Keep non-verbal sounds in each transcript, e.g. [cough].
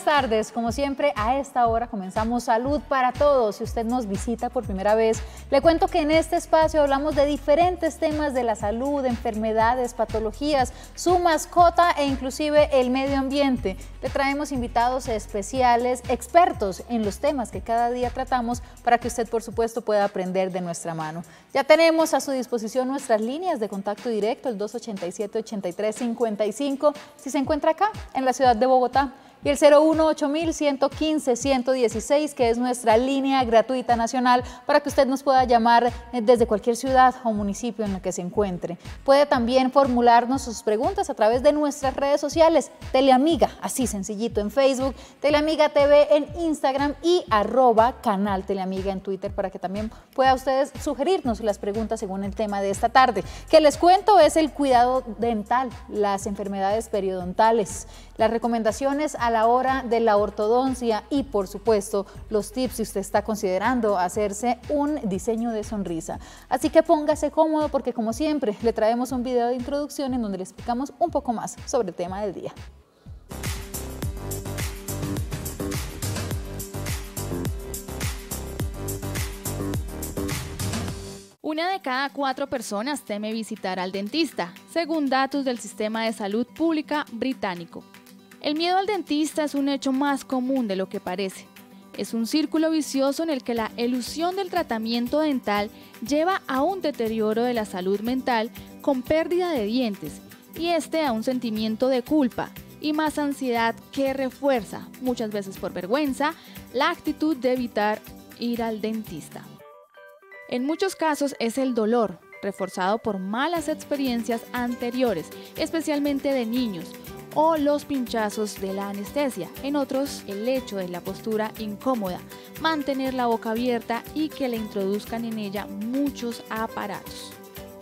buenas tardes. Como siempre, a esta hora comenzamos Salud para Todos. Si usted nos visita por primera vez, le cuento que en este espacio hablamos de diferentes temas de la salud, enfermedades, patologías, su mascota e inclusive el medio ambiente. Le traemos invitados especiales, expertos en los temas que cada día tratamos para que usted, por supuesto, pueda aprender de nuestra mano. Ya tenemos a su disposición nuestras líneas de contacto directo, el 287-8355, si se encuentra acá en la ciudad de Bogotá y el 018-115-116, que es nuestra línea gratuita nacional para que usted nos pueda llamar eh, desde cualquier ciudad o municipio en el que se encuentre. Puede también formularnos sus preguntas a través de nuestras redes sociales, Teleamiga, así sencillito en Facebook, Teleamiga TV en Instagram y arroba canal Teleamiga en Twitter para que también pueda ustedes sugerirnos las preguntas según el tema de esta tarde. Que les cuento es el cuidado dental, las enfermedades periodontales, las recomendaciones a la hora de la ortodoncia y por supuesto los tips si usted está considerando hacerse un diseño de sonrisa. Así que póngase cómodo porque como siempre le traemos un video de introducción en donde le explicamos un poco más sobre el tema del día. Una de cada cuatro personas teme visitar al dentista, según datos del Sistema de Salud Pública británico. El miedo al dentista es un hecho más común de lo que parece. Es un círculo vicioso en el que la elusión del tratamiento dental lleva a un deterioro de la salud mental con pérdida de dientes y este a un sentimiento de culpa y más ansiedad que refuerza, muchas veces por vergüenza, la actitud de evitar ir al dentista. En muchos casos es el dolor, reforzado por malas experiencias anteriores, especialmente de niños, o los pinchazos de la anestesia. En otros, el hecho de la postura incómoda, mantener la boca abierta y que le introduzcan en ella muchos aparatos.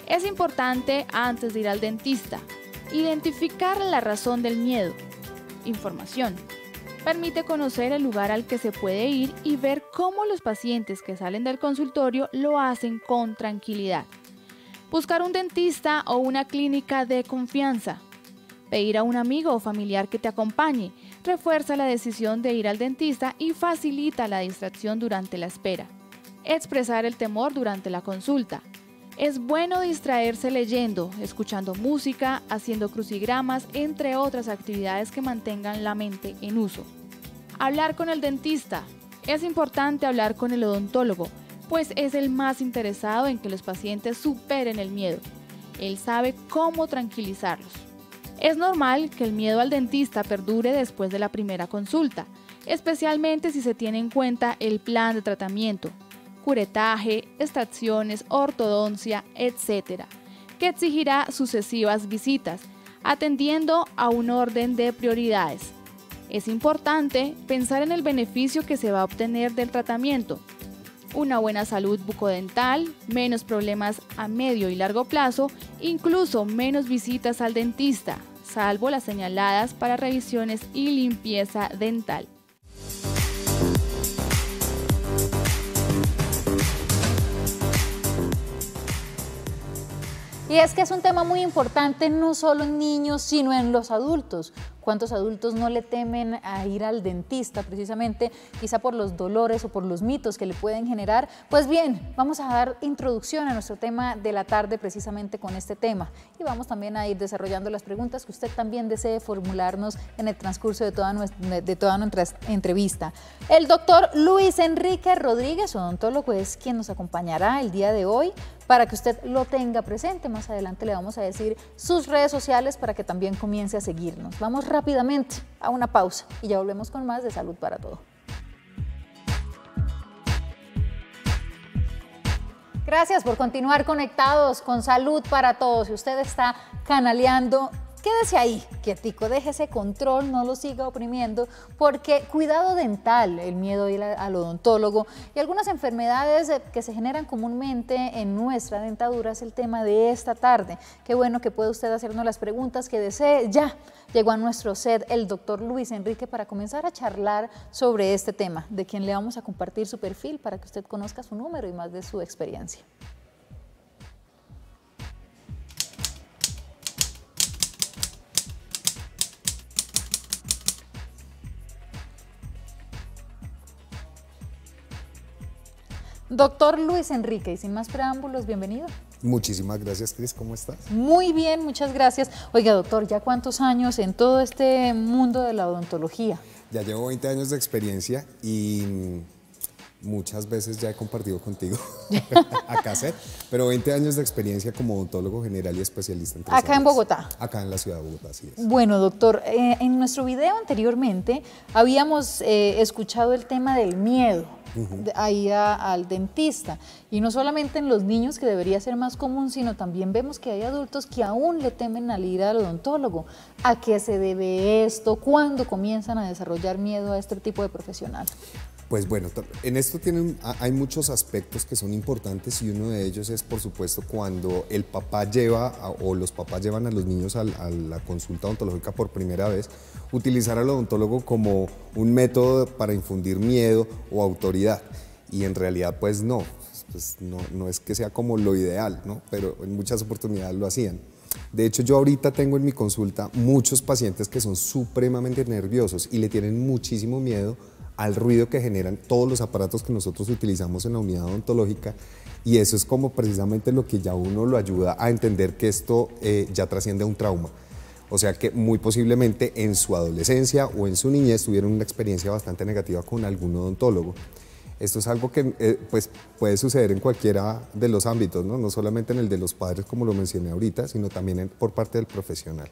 Es importante, antes de ir al dentista, identificar la razón del miedo. Información. Permite conocer el lugar al que se puede ir y ver cómo los pacientes que salen del consultorio lo hacen con tranquilidad. Buscar un dentista o una clínica de confianza Pedir a un amigo o familiar que te acompañe refuerza la decisión de ir al dentista y facilita la distracción durante la espera. Expresar el temor durante la consulta. Es bueno distraerse leyendo, escuchando música, haciendo crucigramas, entre otras actividades que mantengan la mente en uso. Hablar con el dentista. Es importante hablar con el odontólogo, pues es el más interesado en que los pacientes superen el miedo. Él sabe cómo tranquilizarlos. Es normal que el miedo al dentista perdure después de la primera consulta, especialmente si se tiene en cuenta el plan de tratamiento, curetaje, extracciones, ortodoncia, etc., que exigirá sucesivas visitas, atendiendo a un orden de prioridades. Es importante pensar en el beneficio que se va a obtener del tratamiento. Una buena salud bucodental, menos problemas a medio y largo plazo, incluso menos visitas al dentista, salvo las señaladas para revisiones y limpieza dental. Y es que es un tema muy importante no solo en niños, sino en los adultos. ¿Cuántos adultos no le temen a ir al dentista precisamente, quizá por los dolores o por los mitos que le pueden generar? Pues bien, vamos a dar introducción a nuestro tema de la tarde precisamente con este tema y vamos también a ir desarrollando las preguntas que usted también desee formularnos en el transcurso de toda nuestra, de toda nuestra entrevista. El doctor Luis Enrique Rodríguez, odontólogo, es quien nos acompañará el día de hoy para que usted lo tenga presente. Más adelante le vamos a decir sus redes sociales para que también comience a seguirnos. Vamos rápidamente a una pausa y ya volvemos con más de Salud para Todo. Gracias por continuar conectados con Salud para Todos. Si usted está canaleando Quédese ahí, quietico, deje ese control, no lo siga oprimiendo, porque cuidado dental, el miedo al odontólogo y algunas enfermedades eh, que se generan comúnmente en nuestra dentadura es el tema de esta tarde. Qué bueno que puede usted hacernos las preguntas que desee. Ya llegó a nuestro set el doctor Luis Enrique para comenzar a charlar sobre este tema, de quien le vamos a compartir su perfil para que usted conozca su número y más de su experiencia. Doctor Luis Enrique, y sin más preámbulos, bienvenido. Muchísimas gracias, Cris. ¿Cómo estás? Muy bien, muchas gracias. Oiga, doctor, ¿ya cuántos años en todo este mundo de la odontología? Ya llevo 20 años de experiencia y muchas veces ya he compartido contigo [laughs] acá sé, pero 20 años de experiencia como odontólogo general y especialista en Acá en Bogotá. Acá en la ciudad de Bogotá, sí es. Bueno, doctor, eh, en nuestro video anteriormente habíamos eh, escuchado el tema del miedo ahí al dentista. Y no solamente en los niños, que debería ser más común, sino también vemos que hay adultos que aún le temen al ir al odontólogo. ¿A qué se debe esto? ¿Cuándo comienzan a desarrollar miedo a este tipo de profesional? Pues bueno, en esto tienen, hay muchos aspectos que son importantes y uno de ellos es, por supuesto, cuando el papá lleva o los papás llevan a los niños a, la consulta odontológica por primera vez, utilizar al odontólogo como un método para infundir miedo o autoridad. Y en realidad, pues no, pues no, no es que sea como lo ideal, ¿no? pero en muchas oportunidades lo hacían. De hecho, yo ahorita tengo en mi consulta muchos pacientes que son supremamente nerviosos y le tienen muchísimo miedo al ruido que generan todos los aparatos que nosotros utilizamos en la unidad odontológica y eso es como precisamente lo que ya uno lo ayuda a entender que esto eh, ya trasciende a un trauma. O sea que muy posiblemente en su adolescencia o en su niñez tuvieron una experiencia bastante negativa con algún odontólogo. Esto es algo que eh, pues puede suceder en cualquiera de los ámbitos, ¿no? no solamente en el de los padres como lo mencioné ahorita, sino también por parte del profesional.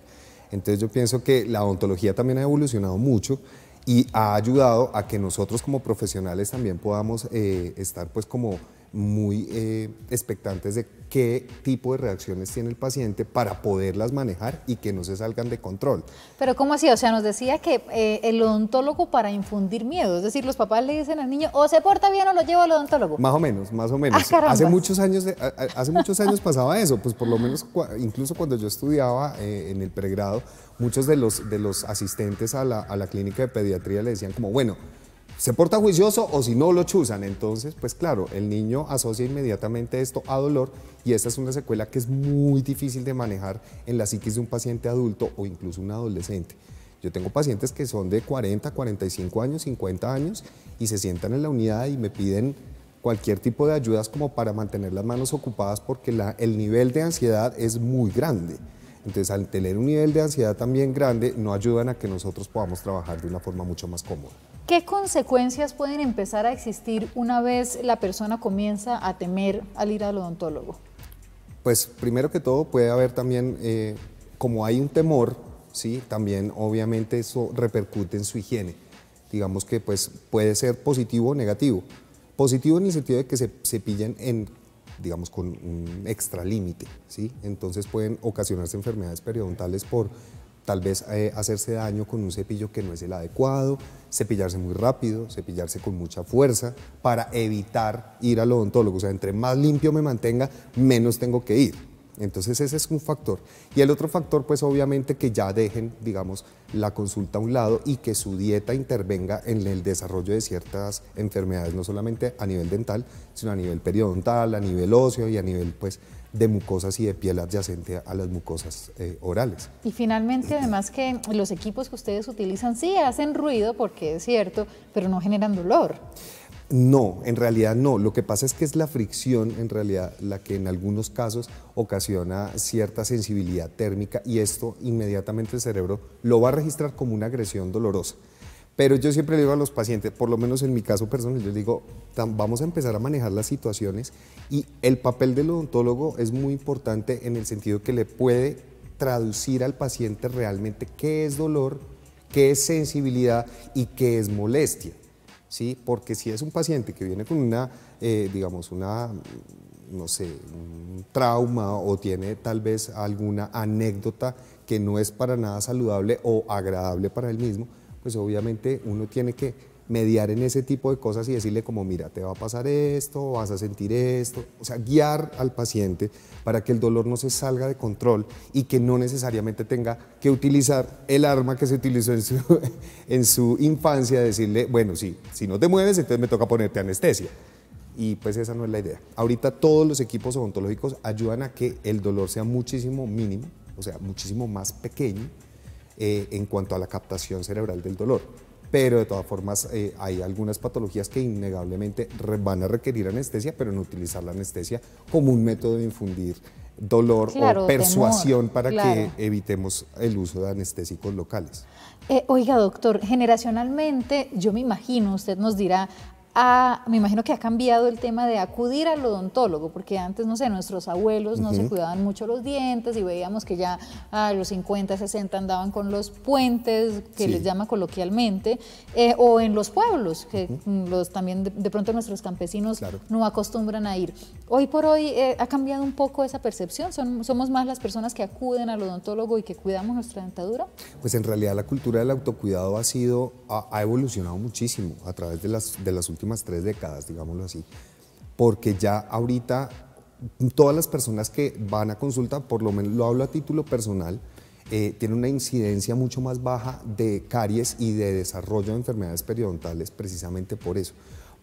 Entonces yo pienso que la odontología también ha evolucionado mucho y ha ayudado a que nosotros como profesionales también podamos eh, estar pues como muy eh, expectantes de qué tipo de reacciones tiene el paciente para poderlas manejar y que no se salgan de control. Pero ¿cómo así? O sea, nos decía que eh, el odontólogo para infundir miedo, es decir, los papás le dicen al niño, o se porta bien o lo llevo al odontólogo. Más o menos, más o menos. Ah, hace muchos años, hace muchos años pasaba eso, pues por lo menos incluso cuando yo estudiaba en el pregrado, muchos de los, de los asistentes a la, a la clínica de pediatría le decían como, bueno, se porta juicioso o si no lo chuzan. Entonces, pues claro, el niño asocia inmediatamente esto a dolor y esta es una secuela que es muy difícil de manejar en la psiquis de un paciente adulto o incluso un adolescente. Yo tengo pacientes que son de 40, 45 años, 50 años y se sientan en la unidad y me piden cualquier tipo de ayudas como para mantener las manos ocupadas porque el nivel de ansiedad es muy grande. Entonces, al tener un nivel de ansiedad también grande, no ayudan a que nosotros podamos trabajar de una forma mucho más cómoda. ¿Qué consecuencias pueden empezar a existir una vez la persona comienza a temer al ir al odontólogo? Pues primero que todo puede haber también, eh, como hay un temor, ¿sí? también obviamente eso repercute en su higiene. Digamos que pues, puede ser positivo o negativo. Positivo en el sentido de que se cepillen en digamos, con un extra límite, ¿sí? Entonces pueden ocasionarse enfermedades periodontales por tal vez eh, hacerse daño con un cepillo que no es el adecuado, cepillarse muy rápido, cepillarse con mucha fuerza para evitar ir al odontólogo. O sea, entre más limpio me mantenga, menos tengo que ir. Entonces ese es un factor. Y el otro factor, pues obviamente que ya dejen, digamos, la consulta a un lado y que su dieta intervenga en el desarrollo de ciertas enfermedades, no solamente a nivel dental, sino a nivel periodontal, a nivel óseo y a nivel, pues, de mucosas y de piel adyacente a las mucosas eh, orales. Y finalmente, además que los equipos que ustedes utilizan sí hacen ruido, porque es cierto, pero no generan dolor. No, en realidad no. Lo que pasa es que es la fricción, en realidad, la que en algunos casos ocasiona cierta sensibilidad térmica y esto inmediatamente el cerebro lo va a registrar como una agresión dolorosa. Pero yo siempre digo a los pacientes, por lo menos en mi caso personal, yo digo, vamos a empezar a manejar las situaciones y el papel del odontólogo es muy importante en el sentido que le puede traducir al paciente realmente qué es dolor, qué es sensibilidad y qué es molestia. ¿sí? Porque si es un paciente que viene con una, eh, digamos, una, no sé, un trauma o tiene tal vez alguna anécdota que no es para nada saludable o agradable para él mismo, pues obviamente uno tiene que mediar en ese tipo de cosas y decirle como, mira, te va a pasar esto, vas a sentir esto, o sea, guiar al paciente para que el dolor no se salga de control y que no necesariamente tenga que utilizar el arma que se utilizó en su, [laughs] infancia, decirle, bueno, sí, si no te mueves, entonces me toca ponerte anestesia. Y pues esa no es la idea. Ahorita todos los equipos odontológicos ayudan a que el dolor sea muchísimo mínimo, o sea, muchísimo más pequeño eh, en cuanto a la captación cerebral del dolor pero de todas formas eh, hay algunas patologías que innegablemente van a requerir anestesia, pero no utilizar la anestesia como un método de infundir dolor o persuasión para que evitemos el uso de anestésicos locales. Eh, oiga, doctor, generacionalmente, yo me imagino, usted nos dirá, me imagino que ha cambiado el tema de acudir al odontólogo, porque antes, no sé, nuestros abuelos no se cuidaban mucho los dientes y veíamos que ya a los 50, 60 andaban con los puentes, que les llama coloquialmente, eh, o en los pueblos, que los, también de, pronto nuestros campesinos no acostumbran a ir. Hoy por hoy eh, ha cambiado un poco esa percepción, Son, somos más las personas que acuden al odontólogo y que cuidamos nuestra dentadura. Pues en realidad la cultura del autocuidado ha sido, ha, evolucionado muchísimo a través de las, de las últimas tres décadas, digámoslo así, porque ya ahorita todas las personas que van a consulta, por lo menos lo hablo a título personal, eh, tienen una incidencia mucho más baja de caries y de desarrollo de enfermedades periodontales precisamente por eso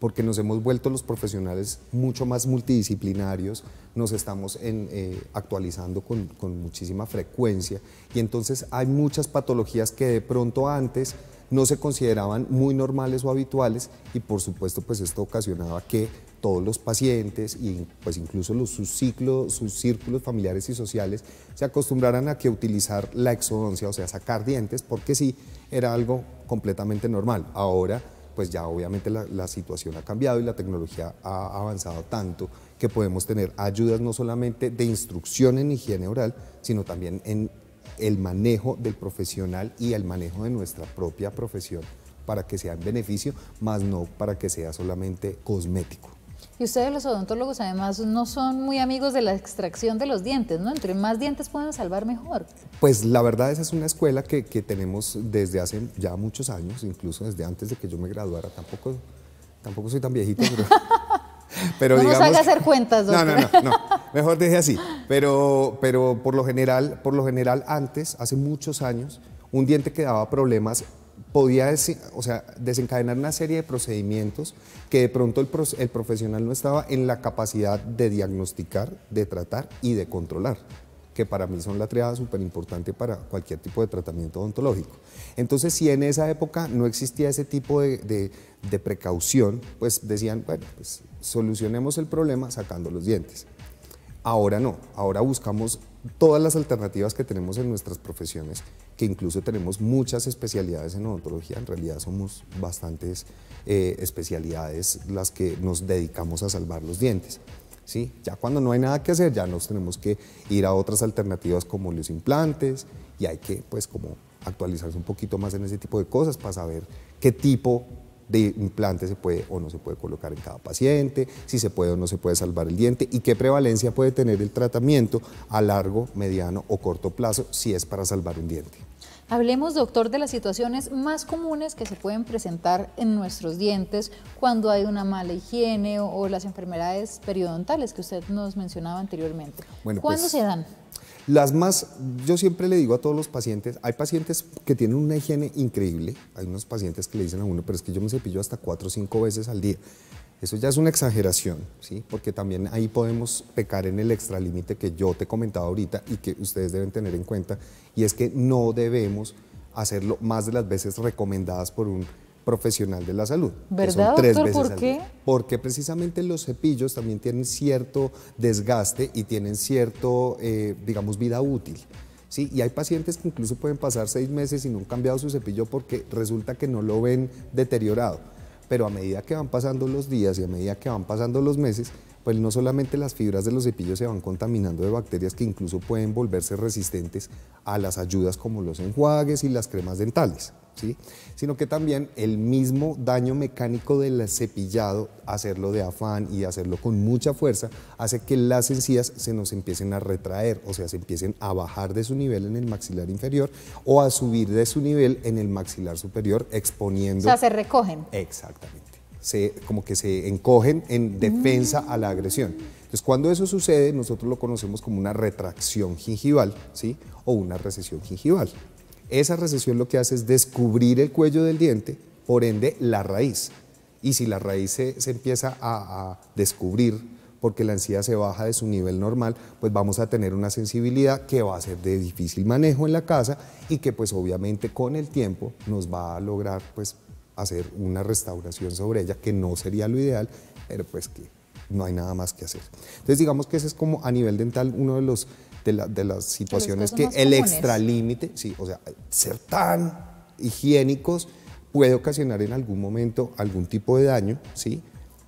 porque nos hemos vuelto los profesionales mucho más multidisciplinarios, nos estamos eh, actualizando con, con, muchísima frecuencia y entonces hay muchas patologías que de pronto antes no se consideraban muy normales o habituales y por supuesto pues esto ocasionaba que todos los pacientes y pues incluso los, sus, ciclos, sus círculos familiares y sociales se acostumbraran a que utilizar la exodoncia, o sea, sacar dientes, porque sí, era algo completamente normal. Ahora pues ya obviamente la, la, situación ha cambiado y la tecnología ha avanzado tanto que podemos tener ayudas no solamente de instrucción en higiene oral, sino también en el manejo del profesional y el manejo de nuestra propia profesión para que sea en beneficio, más no para que sea solamente cosmético. Y ustedes los odontólogos además no son muy amigos de la extracción de los dientes, ¿no? Entre más dientes pueden salvar mejor. Pues la verdad esa es una escuela que, tenemos desde hace ya muchos años, incluso desde antes de que yo me graduara, tampoco, tampoco soy tan viejito, pero... [laughs] pero no nos haga hacer cuentas, doctor. No, no, no, no, mejor deje así. Pero, pero por, lo general, por lo general antes, hace muchos años, un diente que daba problemas podía o sea, desencadenar una serie de procedimientos que de pronto el, el, profesional no estaba en la capacidad de diagnosticar, de tratar y de controlar, que para mí son la triada súper importante para cualquier tipo de tratamiento odontológico. Entonces, si en esa época no existía ese tipo de, de precaución, pues decían, bueno, pues solucionemos el problema sacando los dientes. Ahora no, ahora buscamos todas las alternativas que tenemos en nuestras profesiones, que incluso tenemos muchas especialidades en odontología, en realidad somos bastantes eh, especialidades las que nos dedicamos a salvar los dientes. ¿Sí? Ya cuando no hay nada que hacer, ya nos tenemos que ir a otras alternativas como los implantes y hay que pues como actualizarse un poquito más en ese tipo de cosas para saber qué tipo de implante se puede o no se puede colocar en cada paciente, si se puede o no se puede salvar el diente y qué prevalencia puede tener el tratamiento a largo, mediano o corto plazo si es para salvar un diente. Hablemos, doctor, de las situaciones más comunes que se pueden presentar en nuestros dientes cuando hay una mala higiene o, las enfermedades periodontales que usted nos mencionaba anteriormente. ¿Cuándo pues, se dan? Las más, yo siempre le digo a todos los pacientes, hay pacientes que tienen una higiene increíble, hay unos pacientes que le dicen a uno, pero es que yo me cepillo hasta cuatro o cinco veces al día. Eso ya es una exageración, ¿sí? porque también ahí podemos pecar en el extralímite que yo te he comentado ahorita y que ustedes deben tener en cuenta, y es que no debemos hacerlo más de las veces recomendadas por un profesional de la salud. ¿Verdad, tres veces ¿Por qué? Porque precisamente los cepillos también tienen cierto desgaste y tienen cierto, eh, digamos, vida útil. ¿sí? Y hay pacientes que incluso pueden pasar seis meses y no han cambiado su cepillo porque resulta que no lo ven deteriorado. Pero a medida que van pasando los días y a medida que van pasando los meses, pues no solamente las fibras de los cepillos se van contaminando de bacterias que incluso pueden volverse resistentes a las ayudas como los enjuagues y las cremas dentales. ¿Sí? sino que también el mismo daño mecánico del cepillado, hacerlo de afán y hacerlo con mucha fuerza, hace que las encías se nos empiecen a retraer, o sea, se empiecen a bajar de su nivel en el maxilar inferior o a subir de su nivel en el maxilar superior, exponiendo... O sea, se recogen. Exactamente se, como que se encogen en defensa a la agresión. Entonces, cuando eso sucede, nosotros lo conocemos como una retracción gingival, ¿sí? O una recesión gingival. Esa recesión lo que hace es descubrir el cuello del diente, por ende, la raíz. Y si la raíz se, empieza a, a descubrir porque la encía se baja de su nivel normal, pues vamos a tener una sensibilidad que va a ser de difícil manejo en la casa y que pues obviamente con el tiempo nos va a lograr pues hacer una restauración sobre ella, que no sería lo ideal, pero pues que no hay nada más que hacer. Entonces digamos que ese es como a nivel dental uno de los de, las situaciones que el extralímite, sí, o sea, ser tan higiénicos puede ocasionar en algún momento algún tipo de daño, sí,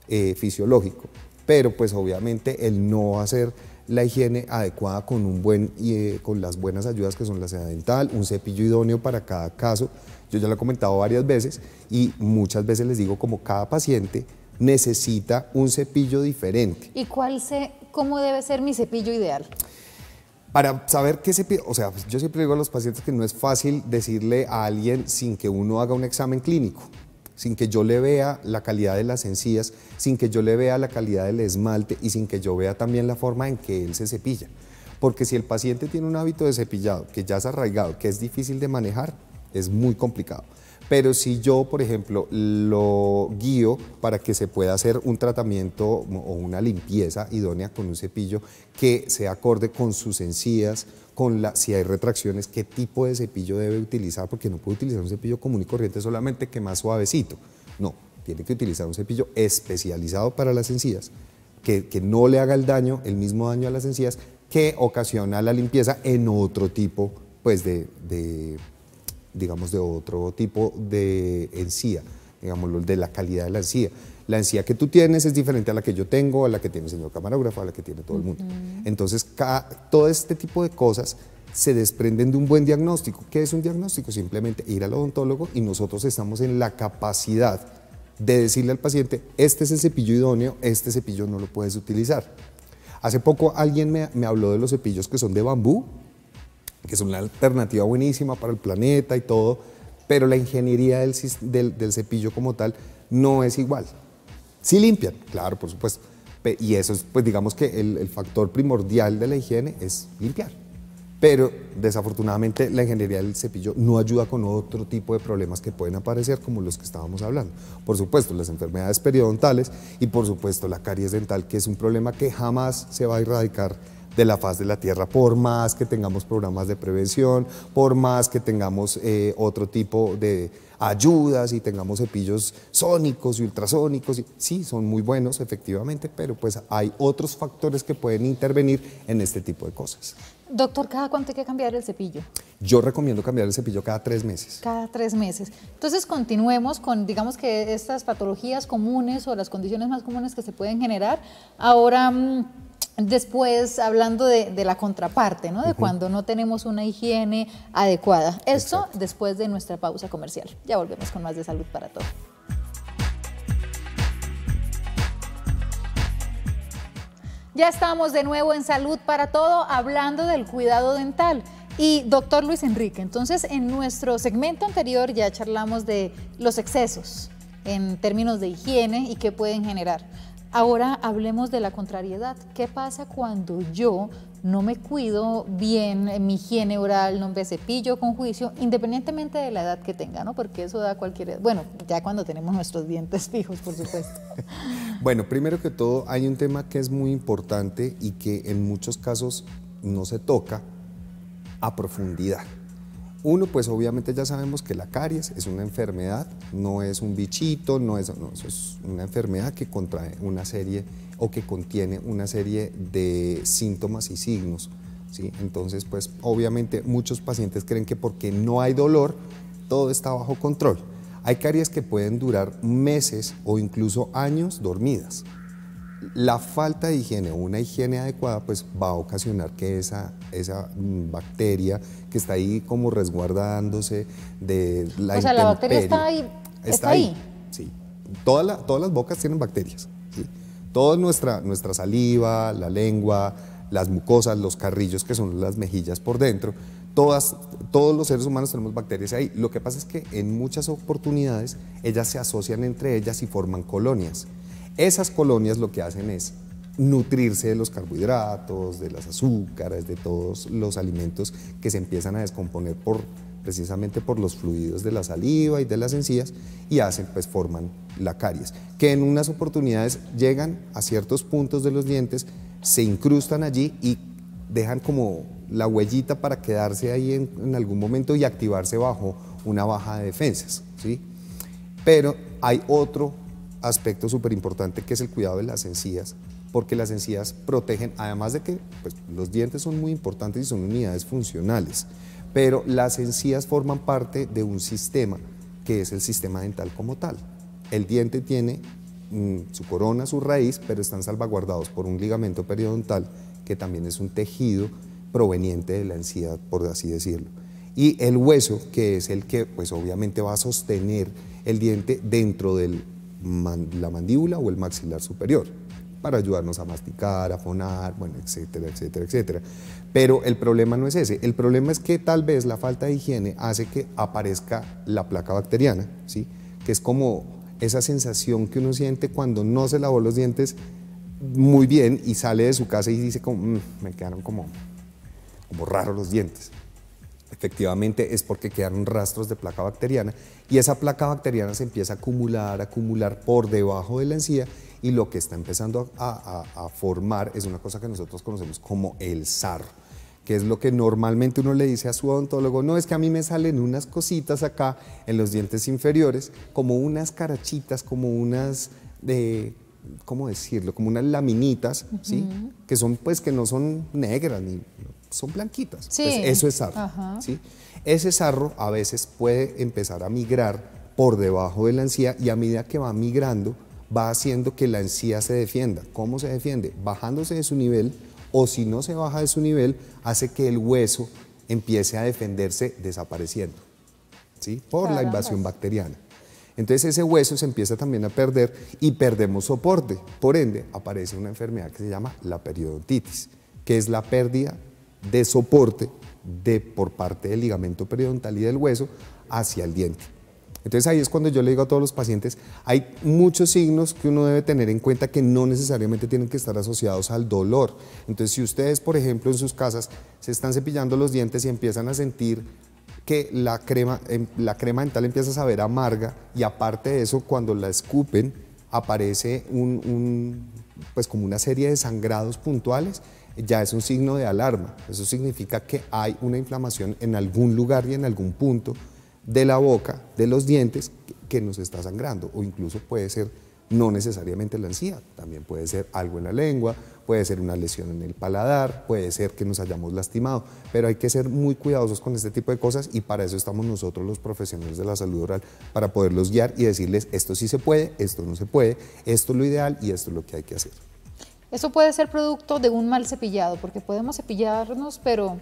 eh, fisiológico, pero pues obviamente el no hacer la higiene adecuada con un buen eh, con las buenas ayudas que son la seda dental, un cepillo idóneo para cada caso. Yo ya lo he comentado varias veces y muchas veces les digo como cada paciente necesita un cepillo diferente. ¿Y cuál se, cómo debe ser mi cepillo ideal? Para saber qué cepillo, o sea, yo siempre digo a los pacientes que no es fácil decirle a alguien sin que uno haga un examen clínico, sin que yo le vea la calidad de las encías, sin que yo le vea la calidad del esmalte y sin que yo vea también la forma en que él se cepilla. Porque si el paciente tiene un hábito de cepillado que ya es arraigado, que es difícil de manejar, es muy complicado. Pero si yo, por ejemplo, lo guío para que se pueda hacer un tratamiento o una limpieza idónea con un cepillo que sea acorde con sus encías, con la, si hay retracciones, qué tipo de cepillo debe utilizar, porque no puede utilizar un cepillo común y corriente solamente que más suavecito. No, tiene que utilizar un cepillo especializado para las encías, que, no le haga el daño, el mismo daño a las encías, que ocasiona la limpieza en otro tipo pues, de digamos, de otro tipo de encía, digamos, de la calidad de la encía. La encía que tú tienes es diferente a la que yo tengo, a la que tiene el señor camarógrafo, a la que tiene todo el mundo. Entonces, todo este tipo de cosas se desprenden de un buen diagnóstico. ¿Qué es un diagnóstico? Simplemente ir al odontólogo y nosotros estamos en la capacidad de decirle al paciente, este es el cepillo idóneo, este cepillo no lo puedes utilizar. Hace poco alguien me, me habló de los cepillos que son de bambú, que es una alternativa buenísima para el planeta y todo, pero la ingeniería del, del, cepillo como tal no es igual. Sí limpian, claro, por supuesto, y eso es, pues digamos que el, el factor primordial de la higiene es limpiar. Pero desafortunadamente la ingeniería del cepillo no ayuda con otro tipo de problemas que pueden aparecer como los que estábamos hablando. Por supuesto, las enfermedades periodontales y por supuesto la caries dental, que es un problema que jamás se va a erradicar de la faz de la Tierra, por más que tengamos programas de prevención, por más que tengamos eh, otro tipo de ayudas y tengamos cepillos sónicos y ultrasónicos. Sí, son muy buenos, efectivamente, pero pues hay otros factores que pueden intervenir en este tipo de cosas. Doctor, ¿cada cuánto hay que cambiar el cepillo? Yo recomiendo cambiar el cepillo cada tres meses. Cada tres meses. Entonces, continuemos con, digamos que estas patologías comunes o las condiciones más comunes que se pueden generar. Ahora... Mm, Después, hablando de, la contraparte, ¿no? de cuando no tenemos una higiene adecuada. Esto después de nuestra pausa comercial. Ya volvemos con más de salud para todos. Ya estamos de nuevo en Salud para Todo hablando del cuidado dental. Y doctor Luis Enrique, entonces en nuestro segmento anterior ya charlamos de los excesos en términos de higiene y qué pueden generar. Ahora hablemos de la contrariedad. ¿Qué pasa cuando yo no me cuido bien mi higiene oral, no me cepillo con juicio, independientemente de la edad que tenga, ¿no? Porque eso da cualquier... Bueno, ya cuando tenemos nuestros dientes [laughs] fijos, por supuesto. [laughs] bueno, primero que todo, hay un tema que es muy importante y que en muchos casos no se toca a profundidad. Uno, pues obviamente ya sabemos que la caries es una enfermedad, no es un bichito, no es, no, es una enfermedad que contrae una serie o que contiene una serie de síntomas y signos. ¿sí? Entonces, pues obviamente muchos pacientes creen que porque no hay dolor, todo está bajo control. Hay caries que pueden durar meses o incluso años dormidas la falta de higiene una higiene adecuada pues va a ocasionar que esa, esa mm, bacteria que está ahí como resguardándose de la O sea, la bacteria está ahí. Está, ahí. Sí. todas las bocas tienen bacterias. ¿sí? Toda nuestra, nuestra saliva, la lengua, las mucosas, los carrillos que son las mejillas por dentro, todas, todos los seres humanos tenemos bacterias ahí. Lo que pasa es que en muchas oportunidades ellas se asocian entre ellas y forman colonias. Esas colonias lo que hacen es nutrirse de los carbohidratos, de las azúcares, de todos los alimentos que se empiezan a descomponer por, precisamente por los fluidos de la saliva y de las encías y hacen, pues forman la caries, que en unas oportunidades llegan a ciertos puntos de los dientes, se incrustan allí y dejan como la huellita para quedarse ahí en, algún momento y activarse bajo una baja de defensas. ¿sí? Pero hay otro aspecto súper importante que es el cuidado de las encías, porque las encías protegen, además de que pues, los dientes son muy importantes y son unidades funcionales, pero las encías forman parte de un sistema que es el sistema dental como tal. El diente tiene mm, su corona, su raíz, pero están salvaguardados por un ligamento periodontal, que también es un tejido proveniente de la encía, por así decirlo. Y el hueso, que es el que pues obviamente va a sostener el diente dentro la mandíbula o el maxilar superior para ayudarnos a masticar, a fonar, bueno, etcétera, etcétera, etcétera. Pero el problema no es ese, el problema es que tal vez la falta de higiene hace que aparezca la placa bacteriana, ¿sí? que es como esa sensación que uno siente cuando no se lavó los dientes muy bien y sale de su casa y dice como, mm, me quedaron como, como raros los dientes. Efectivamente es porque quedaron rastros de placa bacteriana y esa placa bacteriana se empieza a acumular, a acumular por debajo de la encía y lo que está empezando a, formar es una cosa que nosotros conocemos como el sarro que es lo que normalmente uno le dice a su odontólogo, no, es que a mí me salen unas cositas acá en los dientes inferiores, como unas carachitas, como unas, de, ¿cómo decirlo? Como unas laminitas, ¿sí? Que son, pues, que no son negras, ni son blanquitas. Sí. Pues eso es sarro, ¿sí? Ese sarro a veces puede empezar a migrar por debajo de la encía y a medida que va migrando, va haciendo que la encía se defienda. ¿Cómo se defiende? Bajándose de su nivel o si no se baja de su nivel, hace que el hueso empiece a defenderse desapareciendo, ¿sí? Por la invasión bacteriana. Entonces ese hueso se empieza también a perder y perdemos soporte. Por ende, aparece una enfermedad que se llama la periodontitis, que es la pérdida de soporte de, por parte del ligamento periodontal y del hueso hacia el diente. Entonces ahí es cuando yo le digo a todos los pacientes, hay muchos signos que uno debe tener en cuenta que no necesariamente tienen que estar asociados al dolor. Entonces si ustedes, por ejemplo, en sus casas se están cepillando los dientes y empiezan a sentir que la crema, em, la crema dental empieza a saber amarga y aparte de eso, cuando la escupen, aparece un, pues como una serie de sangrados puntuales, ya es un signo de alarma. Eso significa que hay una inflamación en algún lugar y en algún punto de la boca, de los dientes, que nos está sangrando, o incluso puede ser no necesariamente la encía, también puede ser algo en la lengua, puede ser una lesión en el paladar, puede ser que nos hayamos lastimado, pero hay que ser muy cuidadosos con este tipo de cosas y para eso estamos nosotros los profesionales de la salud oral, para poderlos guiar y decirles esto sí se puede, esto no se puede, esto es lo ideal y esto es lo que hay que hacer. Eso puede ser producto de un mal cepillado, porque podemos cepillarnos, pero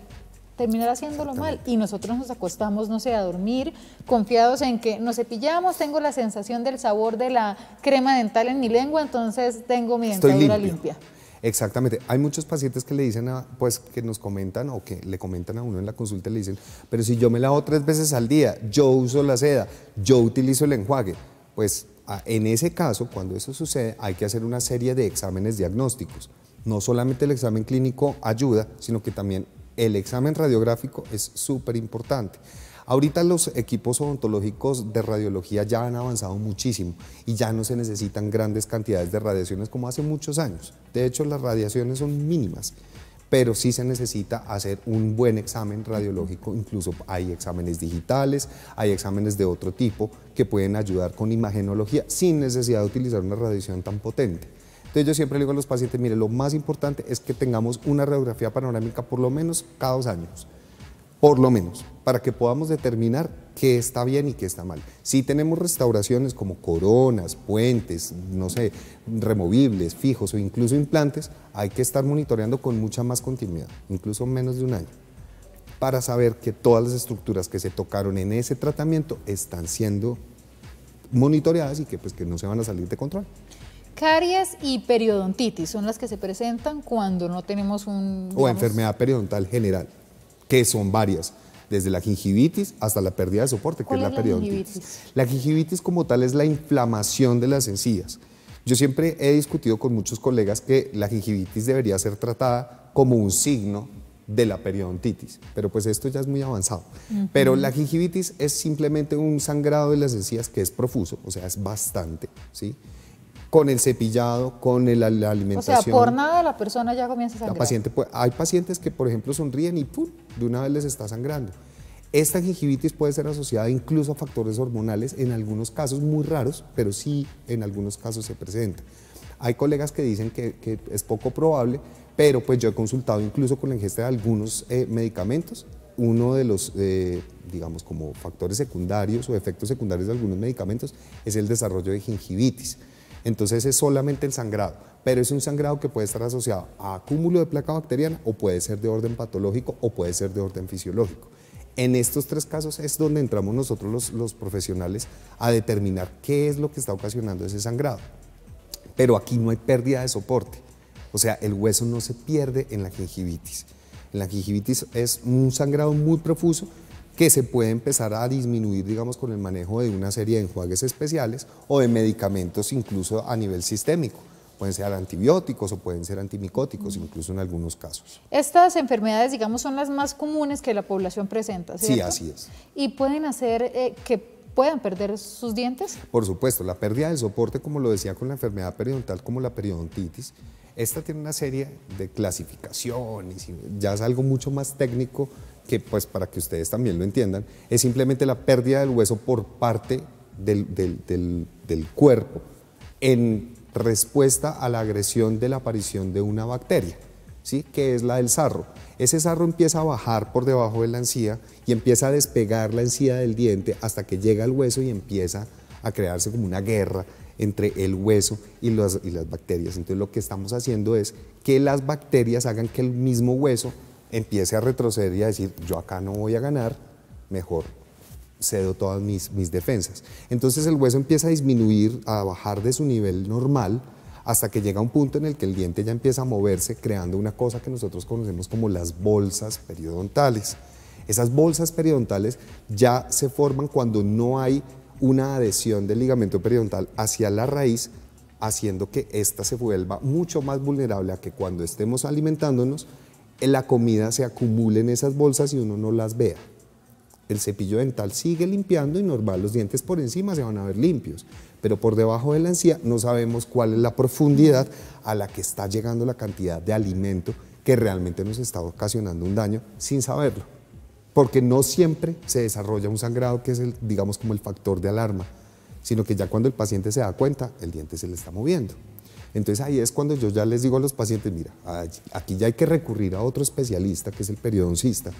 terminar haciéndolo mal y nosotros nos acostamos, no sé, a dormir confiados en que nos cepillamos, tengo la sensación del sabor de la crema dental en mi lengua, entonces tengo mi dentadura limpia. Exactamente. Hay muchos pacientes que le dicen, pues que nos comentan o que le comentan a uno en la consulta y le dicen, pero si yo me lavo tres veces al día, yo uso la seda, yo utilizo el enjuague, pues en ese caso, cuando eso sucede, hay que hacer una serie de exámenes diagnósticos. No solamente el examen clínico ayuda, sino que también el examen radiográfico es súper importante. Ahorita los equipos odontológicos de radiología ya han avanzado muchísimo y ya no se necesitan grandes cantidades de radiaciones como hace muchos años. De hecho, las radiaciones son mínimas, pero sí se necesita hacer un buen examen radiológico. Incluso hay exámenes digitales, hay exámenes de otro tipo que pueden ayudar con imagenología sin necesidad de utilizar una radiación tan potente. Entonces yo siempre digo a los pacientes, mire, lo más importante es que tengamos una radiografía panorámica por lo menos cada dos años, por lo menos, para que podamos determinar qué está bien y qué está mal. Si tenemos restauraciones como coronas, puentes, no sé, removibles, fijos o incluso implantes, hay que estar monitoreando con mucha más continuidad, incluso menos de un año, para saber que todas las estructuras que se tocaron en ese tratamiento están siendo monitoreadas y que, pues, que no se van a salir de control. Caries y periodontitis son las que se presentan cuando no tenemos un... O enfermedad periodontal general, que son varias, desde la gingivitis hasta la pérdida de soporte, que es la, la periodontitis. La gingivitis como tal es la inflamación de las encías. Yo siempre he discutido con muchos colegas que la gingivitis debería ser tratada como un signo de la periodontitis, pero pues esto ya es muy avanzado. Pero la gingivitis es simplemente un sangrado de las encías que es profuso, o sea, es bastante, ¿sí? Con el cepillado, con la alimentación. O sea, por nada la persona ya comienza a sangrar. paciente, hay pacientes que, por ejemplo, sonríen y ¡pum! de una vez les está sangrando. Esta gingivitis puede ser asociada incluso a factores hormonales, en algunos casos muy raros, pero sí en algunos casos se presenta. Hay colegas que dicen que, es poco probable, pero pues yo he consultado incluso con la ingesta de algunos eh, medicamentos. Uno de los, eh, digamos, como factores secundarios o efectos secundarios de algunos medicamentos es el desarrollo de gingivitis. Entonces es solamente el sangrado, pero es un sangrado que puede estar asociado a acúmulo de placa bacteriana o puede ser de orden patológico o puede ser de orden fisiológico. En estos tres casos es donde entramos nosotros los, profesionales a determinar qué es lo que está ocasionando ese sangrado. Pero aquí no hay pérdida de soporte, o sea, el hueso no se pierde en la gingivitis. La gingivitis es un sangrado muy profuso que se puede empezar a disminuir, digamos, con el manejo de una serie de enjuagues especiales o de medicamentos incluso a nivel sistémico. Pueden ser antibióticos o pueden ser antimicóticos, incluso en algunos casos. Estas enfermedades, digamos, son las más comunes que la población presenta, ¿cierto? Sí, así es. ¿Y pueden hacer eh, que puedan perder sus dientes? Por supuesto, la pérdida del soporte, como lo decía con la enfermedad periodontal, como la periodontitis, esta tiene una serie de clasificaciones, ya es algo mucho más técnico que, pues, para que ustedes también lo entiendan, es simplemente la pérdida del hueso por parte del, del, del cuerpo en respuesta a la agresión de la aparición de una bacteria, ¿sí? que es la del sarro. Ese sarro empieza a bajar por debajo de la encía y empieza a despegar la encía del diente hasta que llega al hueso y empieza a crearse como una guerra entre el hueso y, las, y las bacterias. Entonces lo que estamos haciendo es que las bacterias hagan que el mismo hueso empiece a retroceder y a decir, yo acá no voy a ganar, mejor cedo todas mis, mis defensas. Entonces el hueso empieza a disminuir, a bajar de su nivel normal, hasta que llega un punto en el que el diente ya empieza a moverse, creando una cosa que nosotros conocemos como las bolsas periodontales. Esas bolsas periodontales ya se forman cuando no hay una adhesión del ligamento periodontal hacia la raíz, haciendo que ésta se vuelva mucho más vulnerable a que cuando estemos alimentándonos, la comida se acumule en esas bolsas y uno no las vea el cepillo dental sigue limpiando y normal los dientes por encima se van a ver limpios, pero por debajo de la encía no sabemos cuál es la profundidad a la que está llegando la cantidad de alimento que realmente nos está ocasionando un daño sin saberlo. Porque no siempre se desarrolla un sangrado que es digamos, como el factor de alarma, sino que ya cuando el paciente se da cuenta, el diente se le está moviendo. Entonces ahí es cuando yo ya les digo a los pacientes, mira, aquí ya hay que recurrir a otro especialista, que es el periodoncista,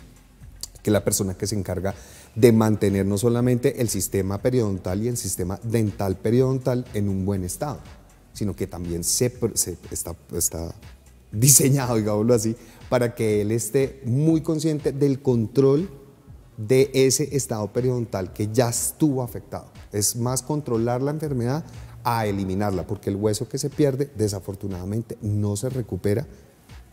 que es la persona que se encarga de mantener no solamente el sistema periodontal y el sistema dental periodontal en un buen estado, sino que también se, está, está diseñado, digámoslo así, para que él esté muy consciente del control de ese estado periodontal que ya estuvo afectado. Es más controlar la enfermedad a eliminarla, porque el hueso que se pierde desafortunadamente no se recupera,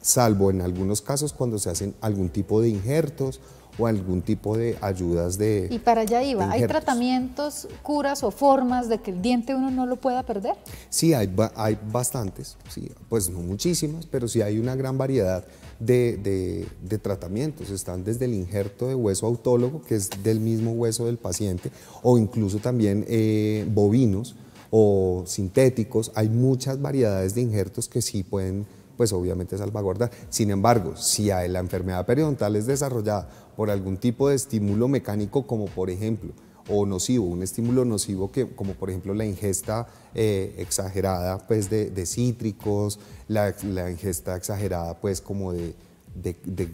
salvo en algunos casos cuando se hacen algún tipo de injertos o algún tipo de ayudas de... Y para allá iba, ¿hay tratamientos, curas o formas de que el diente uno no lo pueda perder? Sí, hay, hay bastantes, sí, pues no muchísimas, pero sí hay una gran variedad de, de, tratamientos. Están desde el injerto de hueso autólogo, que es del mismo hueso del paciente, o incluso también eh, bovinos o sintéticos. Hay muchas variedades de injertos que sí pueden pues obviamente salvaguardar. Sin embargo, si la enfermedad periodontal es desarrollada por algún tipo de estímulo mecánico, como por ejemplo, o nocivo, un estímulo nocivo que, como por ejemplo la ingesta eh, exagerada pues, de, cítricos, la, ingesta exagerada pues como de,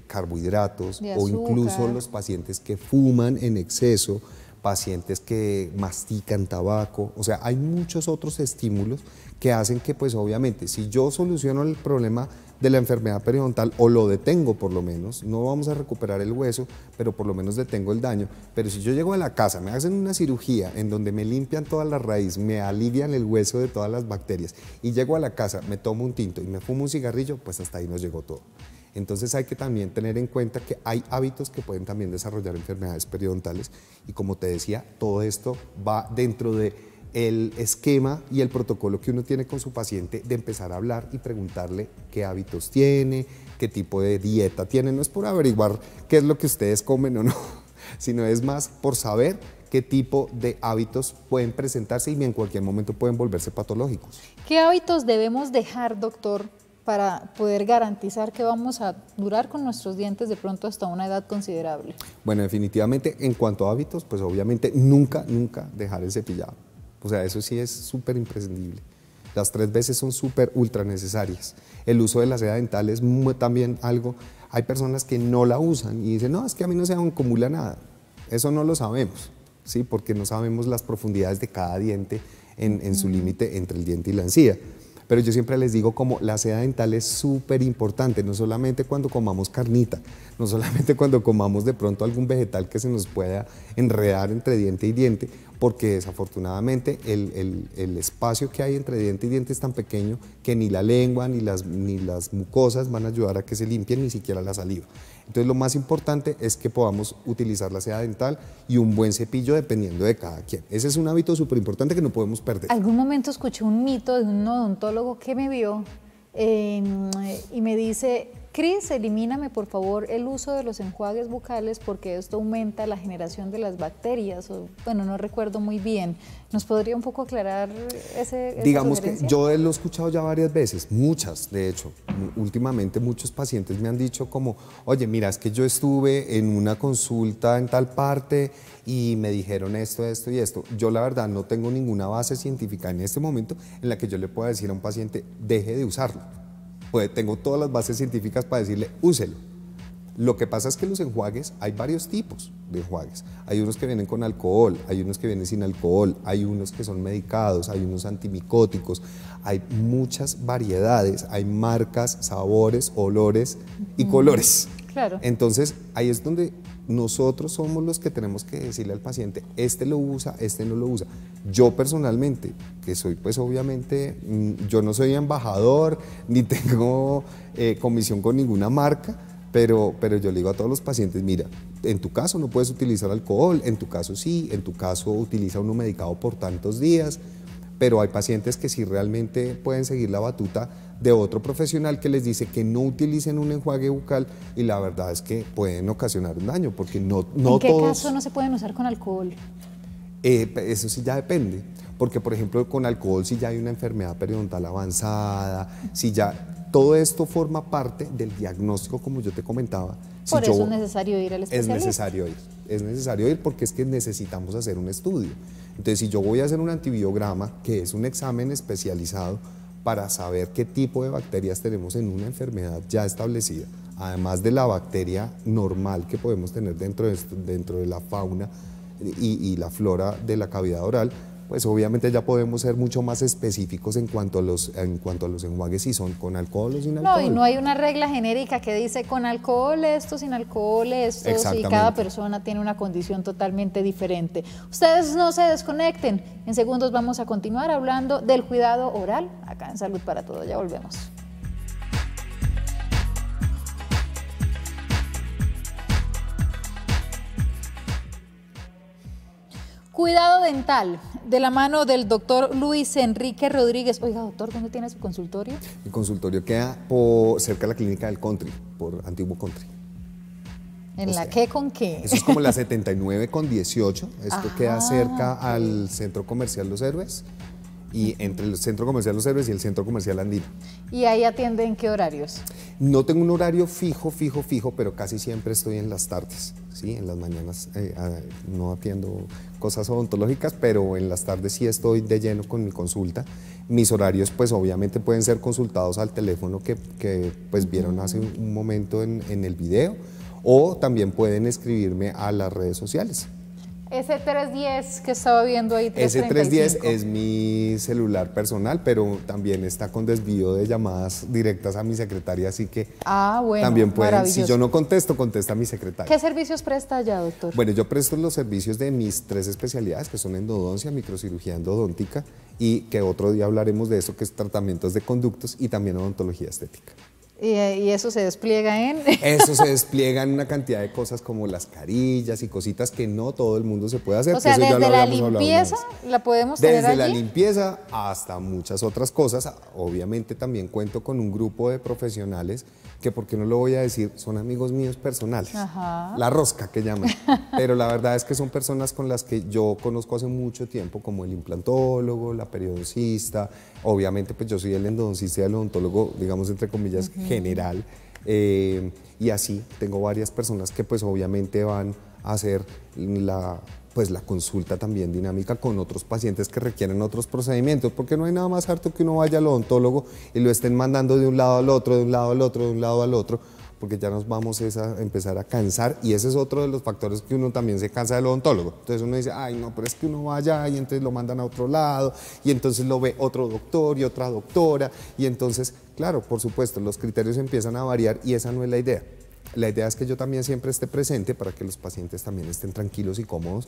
carbohidratos, o incluso los pacientes que fuman en exceso, pacientes que mastican tabaco, o sea, hay muchos otros estímulos que hacen que pues obviamente si yo soluciono el problema de la enfermedad periodontal o lo detengo por lo menos, no vamos a recuperar el hueso, pero por lo menos detengo el daño. Pero si yo llego a la casa, me hacen una cirugía en donde me limpian toda la raíz, me alivian el hueso de todas las bacterias y llego a la casa, me tomo un tinto y me fumo un cigarrillo, pues hasta ahí nos llegó todo. Entonces hay que también tener en cuenta que hay hábitos que pueden también desarrollar enfermedades periodontales y como te decía, todo esto va dentro de el esquema y el protocolo que uno tiene con su paciente de empezar a hablar y preguntarle qué hábitos tiene, qué tipo de dieta tiene. No es por averiguar qué es lo que ustedes comen o no, [laughs] sino es más por saber qué tipo de hábitos pueden presentarse y en cualquier momento pueden volverse patológicos. ¿Qué hábitos debemos dejar, doctor, para poder garantizar que vamos a durar con nuestros dientes de pronto hasta una edad considerable? Bueno, definitivamente en cuanto a hábitos, pues obviamente nunca, nunca dejar el cepillado. O sea, eso sí es súper imprescindible. Las tres veces son súper ultra necesarias. El uso de la seda dental es también algo, hay personas que no la usan y dicen, no, es que a mí no se acumula nada. Eso no lo sabemos, ¿sí? porque no sabemos las profundidades de cada diente en, en su límite entre el diente y la encía. Pero yo siempre les digo como la seda dental es súper importante, no solamente cuando comamos carnita, no solamente [laughs] cuando comamos de pronto algún vegetal que se nos pueda enredar entre diente y diente, porque desafortunadamente el, espacio que hay entre diente y diente es tan pequeño que ni la lengua ni las, ni las mucosas van a ayudar a que se limpien, ni siquiera la saliva. Entonces lo más importante es que podamos utilizar la seda dental y un buen cepillo dependiendo de cada quien. Ese es un hábito súper importante que no podemos perder. Algún momento escuché un mito de un odontólogo que me vio em, y me dice, Cris, elimíname por favor el uso de los enjuagues bucales porque esto aumenta la generación de las bacterias. O, bueno, no recuerdo muy bien. ¿Nos podría un poco aclarar ese Digamos que yo lo he escuchado ya varias veces, muchas de hecho. Últimamente muchos pacientes me han dicho como, oye, mira, es que yo estuve en una consulta en tal parte y me dijeron esto, esto y esto. Yo la verdad no tengo ninguna base científica en este momento en la que yo le pueda decir a un paciente, deje de usarlo pues tengo todas las bases científicas para decirle, úselo. Lo que pasa es que los enjuagues, hay varios tipos de enjuagues. Hay unos que vienen con alcohol, hay unos que vienen sin alcohol, hay unos que son medicados, hay unos antimicóticos, hay muchas variedades, hay marcas, sabores, olores y colores. Claro. Entonces, ahí es donde nosotros somos los que tenemos que decirle al paciente, este lo usa, este no lo usa. Yo personalmente, que soy pues obviamente, mm, yo no soy embajador, [laughs] ni tengo eh, comisión con ninguna marca, pero, pero yo le digo a todos los pacientes, mira, en tu caso no puedes utilizar alcohol, en tu caso sí, en tu caso utiliza uno medicado por tantos días, pero hay pacientes que sí realmente pueden seguir la batuta de otro profesional que les dice que no utilicen un enjuague bucal y la verdad es que pueden ocasionar un daño porque no, no ¿En qué caso no se pueden usar con alcohol? Eh, eso sí ya depende, porque por ejemplo con alcohol si ya hay una enfermedad periodontal avanzada, si ya todo esto forma parte del diagnóstico como yo te comentaba. Por eso es necesario ir al especialista. Es necesario ir, es necesario ir porque es que necesitamos hacer un estudio. Entonces si yo voy a hacer un antibiograma, que es un examen especializado, para saber qué tipo de bacterias tenemos en una enfermedad ya establecida, además de la bacteria normal que podemos tener dentro de, dentro de la fauna y, y la flora de la cavidad oral, pues obviamente ya podemos ser mucho más específicos en cuanto a los, en cuanto a los enjuagues si son con alcohol o sin alcohol. No, y no hay una regla genérica que dice con alcohol esto, sin alcohol esto, y cada persona tiene una condición totalmente diferente. Ustedes no se desconecten, en segundos vamos a continuar hablando del cuidado oral acá en Salud para Todos, ya volvemos. Cuidado dental, de la mano del doctor Luis Enrique Rodríguez. Oiga, doctor, ¿dónde tiene su consultorio? El consultorio queda por, cerca de la clínica del Country, por Antiguo Country. ¿En la qué con qué? Eso es como la 79 con 18. Esto queda cerca al Centro Comercial Los Héroes y entre el Centro Comercial Los Héroes y el Centro Comercial Andino. ¿Y ahí atiende en qué horarios? No tengo un horario fijo, fijo, fijo, pero casi siempre estoy en las tardes, ¿sí? En las mañanas eh, ah, no atiendo cosas odontológicas, pero en las tardes sí estoy de lleno con mi consulta. Mis horarios, pues obviamente pueden ser consultados al teléfono que, que pues vieron hace un momento en, en el video, o también pueden escribirme a las redes sociales. Ese 310 que estaba viendo ahí. Ese 310 es mi celular personal, pero también está con desvío de llamadas directas a mi secretaria, así que ah, bueno, también pueden, si yo no contesto, contesta a mi secretaria. ¿Qué servicios presta ya, doctor? Bueno, yo presto los servicios de mis tres especialidades, que son endodoncia, microcirugía endodóntica, y que otro día hablaremos de eso, que es tratamientos de conductos y también odontología estética. Y, eso se despliega en... [laughs] Eso se despliega en una cantidad de cosas como las carillas y cositas que no todo el mundo se puede hacer. O sea, desde la limpieza la podemos tener Desde la limpieza hasta muchas otras cosas. Obviamente también cuento con un grupo de profesionales que porque no lo voy a decir, son amigos míos personales. La rosca que llaman. [laughs] Pero la verdad es que son personas con las que yo conozco hace mucho tiempo, como el implantólogo, la periodoncista, obviamente pues yo soy el endodoncista y el odontólogo, digamos entre comillas, general. Eh, y así tengo varias personas que pues obviamente van a hacer la pues la consulta también dinámica con otros pacientes que requieren otros procedimientos, porque no hay nada más harto que uno vaya al odontólogo y lo estén mandando de un lado al otro, de un lado al otro, de un lado al otro, porque ya nos vamos a empezar a cansar y ese es otro de los factores que uno también se cansa del odontólogo. Entonces uno dice, ay no, pero es que uno vaya y entonces lo mandan a otro lado y entonces lo ve otro doctor y otra doctora y entonces, claro, por supuesto, los criterios empiezan a variar y esa no es la idea. La idea es que yo también siempre esté presente para que los pacientes también estén tranquilos y cómodos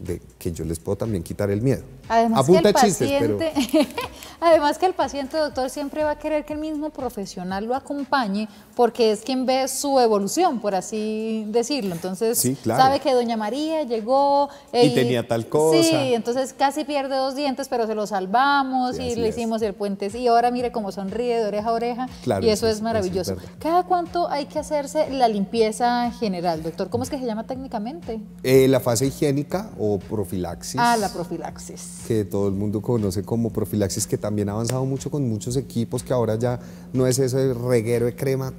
de que yo les puedo también quitar el miedo. Además que el paciente, [laughs] además que el paciente, doctor, siempre va a querer que el mismo profesional lo acompañe porque es quien ve su evolución, por así decirlo. Entonces, sabe que doña María llegó y, tenía tal cosa. Sí, entonces casi pierde dos dientes, pero se lo salvamos y le hicimos el puente. Y ahora mire cómo sonríe de oreja a oreja y eso es maravilloso. ¿Cada cuánto hay que hacerse la limpieza general, doctor? ¿Cómo es que se llama técnicamente? Eh, la fase higiénica o profilaxis. Ah, la profilaxis. Que todo el mundo conoce como profilaxis, que también ha avanzado mucho con muchos equipos, que ahora ya no es ese reguero de crema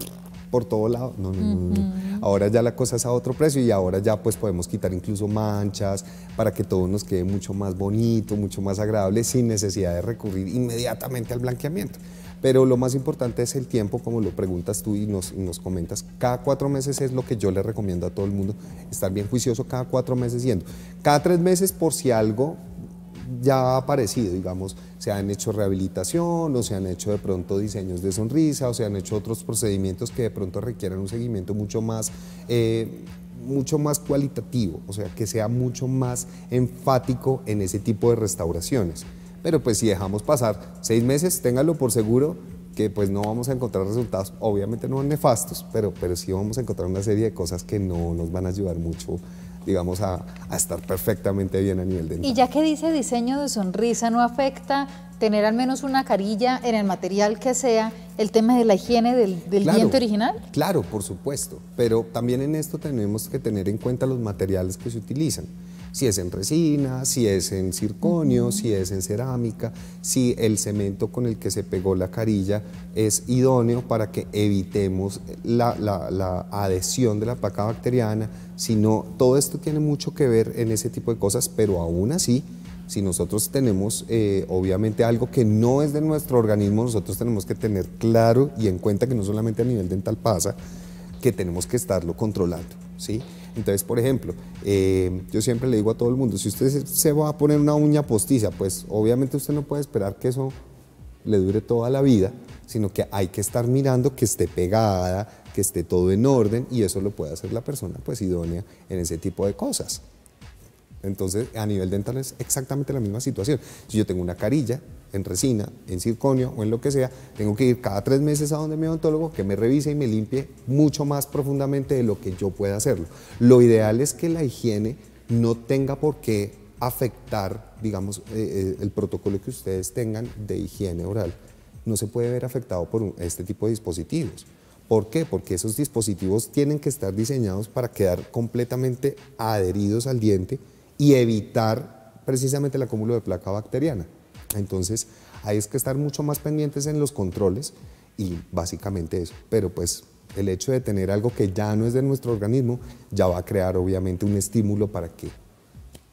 por todo lado. No, no, no, Ahora ya la cosa es a otro precio y ahora ya pues podemos quitar incluso manchas para que todo nos quede mucho más bonito, mucho más agradable sin necesidad de recurrir inmediatamente al blanqueamiento. Pero lo más importante es el tiempo, como lo preguntas tú y nos, comentas. Cada cuatro meses es lo que yo le recomiendo a todo el mundo, estar bien juicioso cada cuatro meses yendo. Cada tres meses por si algo ya ha aparecido, digamos, se han hecho rehabilitación o se han hecho de pronto diseños de sonrisa o se han hecho otros procedimientos que de pronto requieran un seguimiento mucho más... Eh, mucho más cualitativo, o sea, que sea mucho más enfático en ese tipo de restauraciones. Pero pues si dejamos pasar seis meses, ténganlo por seguro que pues no vamos a encontrar resultados, obviamente no nefastos, pero, pero sí vamos a encontrar una serie de cosas que no nos van a ayudar mucho digamos, a, estar perfectamente bien a nivel dental. Y ya que dice diseño de sonrisa, ¿no afecta tener al menos una carilla en el material que sea el tema de la higiene del, diente original? Claro, por supuesto, pero también en esto tenemos que tener en cuenta los materiales que se utilizan si es en resina, si es en circonio, si es en cerámica, si el cemento con el que se pegó la carilla es idóneo para que evitemos la, adhesión de la placa bacteriana, si no, todo esto tiene mucho que ver en ese tipo de cosas, pero aún así, si nosotros tenemos eh, obviamente algo que no es de nuestro organismo, nosotros tenemos que tener claro y en cuenta que no solamente a nivel dental pasa, que tenemos que estarlo controlando, ¿sí? Entonces, por ejemplo, eh, yo siempre le digo a todo el mundo, si usted se va a poner una uña postiza, pues obviamente usted no puede esperar que eso le dure toda la vida, sino que hay que estar mirando que esté pegada, que esté todo en orden y eso lo puede hacer la persona pues idónea en ese tipo de cosas. Entonces, a nivel dental es exactamente la misma situación. Si yo tengo una carilla en resina, en circonio o en lo que sea, tengo que ir cada tres meses a donde mi odontólogo que me revise y me limpie mucho más profundamente de lo que yo pueda hacerlo. Lo ideal es que la higiene no tenga por qué afectar, digamos, eh, eh, el protocolo que ustedes tengan de higiene oral. No se puede ver afectado por este tipo de dispositivos. ¿Por qué? Porque esos dispositivos tienen que estar diseñados para quedar completamente adheridos al diente y evitar precisamente el acúmulo de placa bacteriana. Entonces, hay que estar mucho más pendientes en los controles y básicamente eso. Pero pues el hecho de tener algo que ya no es de nuestro organismo ya va a crear obviamente un estímulo para que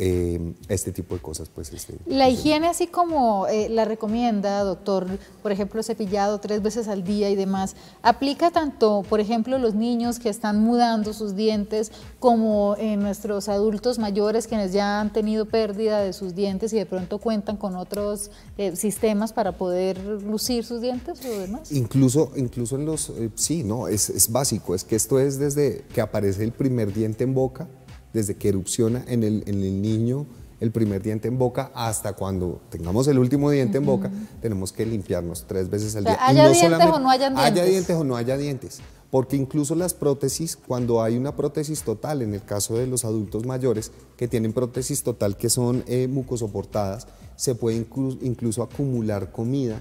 eh, este tipo de cosas. Pues, este, la pues, higiene, así como eh, la recomienda, doctor, por ejemplo, cepillado tres veces al día y demás, aplica tanto, por ejemplo, los niños que están mudando sus dientes, como en nuestros adultos mayores quienes ya han tenido pérdida de sus dientes y de pronto cuentan con otros eh, sistemas para poder lucir sus dientes o demás. Incluso, incluso en los, sí, no, es, es básico, es que esto es desde que aparece el primer diente en boca, desde que erupciona en el, en el niño el primer diente en boca hasta cuando tengamos el último diente en boca, tenemos que limpiarnos tres veces al día. Haya dientes o no haya dientes. Haya dientes o no haya dientes. Porque incluso las prótesis, cuando hay una prótesis total, en el caso de los adultos mayores que tienen prótesis total que son eh, mucosoportadas, se puede incluso acumular comida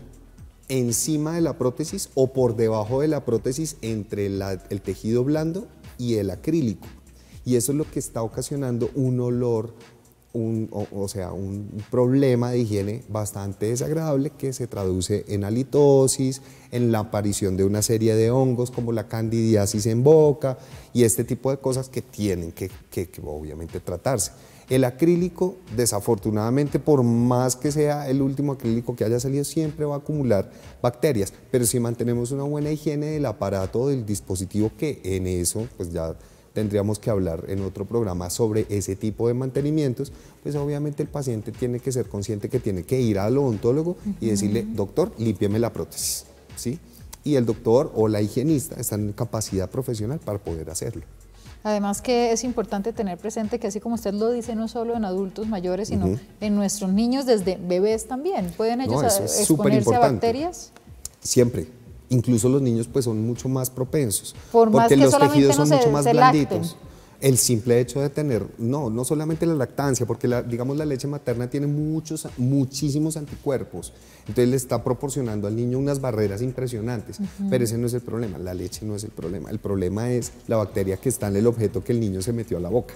encima de la prótesis o por debajo de la prótesis entre el tejido blando y el acrílico. Y eso es lo que está ocasionando un olor, un, o, sea, un problema de higiene bastante desagradable que se traduce en halitosis, en la aparición de una serie de hongos como la candidiasis en boca y este tipo de cosas que tienen que obviamente tratarse. El acrílico, desafortunadamente, por más que sea el último acrílico que haya salido, siempre va a acumular bacterias, pero si mantenemos una buena higiene del aparato, del dispositivo, que en eso, pues ya tendríamos que hablar en otro programa sobre ese tipo de mantenimientos, pues obviamente el paciente tiene que ser consciente que tiene que ir al odontólogo y decirle, doctor, límpiame la prótesis, ¿sí? Y el doctor o la higienista están en capacidad profesional para poder hacerlo. Además que es importante tener presente que así como usted lo dice, no solo en adultos mayores, sino en nuestros niños desde bebés también. ¿Pueden ellos exponerse a bacterias? Siempre. Incluso los niños pues son mucho más propensos. Por porque los tejidos son mucho más blanditos. El simple hecho de tener, no, no solamente la lactancia, porque la, digamos la leche materna tiene muchos, muchísimos anticuerpos, entonces le está proporcionando al niño unas barreras impresionantes, pero ese no es el problema, la leche no es el problema, el problema es la bacteria que está en el objeto que el niño se metió a la boca,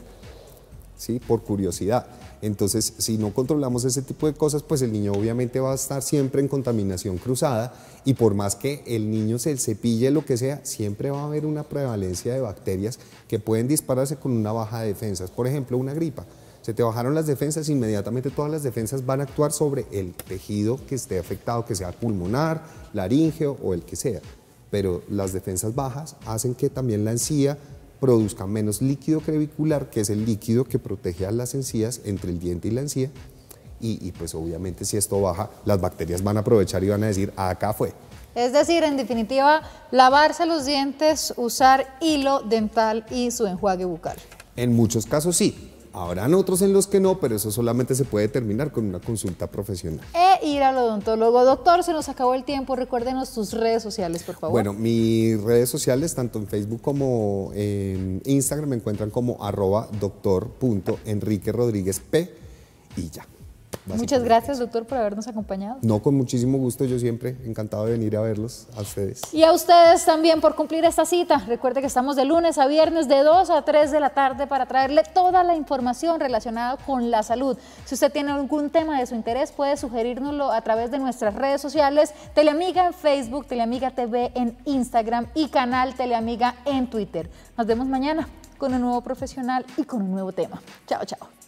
¿sí? por curiosidad. Entonces, si no controlamos ese tipo de cosas, pues el niño obviamente va a estar siempre en contaminación cruzada y por más que el niño se cepille lo que sea, siempre va a haber una prevalencia de bacterias que pueden dispararse con una baja de defensas. Por ejemplo, una gripa. Se te bajaron las defensas, inmediatamente todas las defensas van a actuar sobre el tejido que esté afectado, que sea pulmonar, laríngeo o el que sea. Pero las defensas bajas hacen que también la encía produzca menos líquido crevicular, que es el líquido que protege a las encías entre el diente y la encía, y, pues obviamente si esto baja, las bacterias van a aprovechar y van a decir, acá fue. Es decir, en definitiva, lavarse los dientes, usar hilo dental y su enjuague bucal. En muchos casos sí, Habrán otros en los que no, pero eso solamente se puede terminar con una consulta profesional. E ir al odontólogo. Doctor, se nos acabó el tiempo. Recuérdenos tus redes sociales, por favor. Bueno, mis redes sociales, tanto en Facebook como en Instagram, me encuentran como arroba Rodríguez P y ya. Muchas gracias, doctor, por habernos acompañado. No, con muchísimo gusto, yo siempre encantado de venir a verlos a ustedes. Y a ustedes también por cumplir esta cita. Recuerde que estamos de lunes a viernes de 2 a 3 de la tarde para traerle toda la información relacionada con la salud. Si usted tiene algún tema de su interés, puede sugerirnoslo a través de nuestras redes sociales, Teleamiga en Facebook, Teleamiga TV en Instagram y canal Teleamiga en Twitter. Nos vemos mañana con un nuevo profesional y con un nuevo tema. Chao, chao.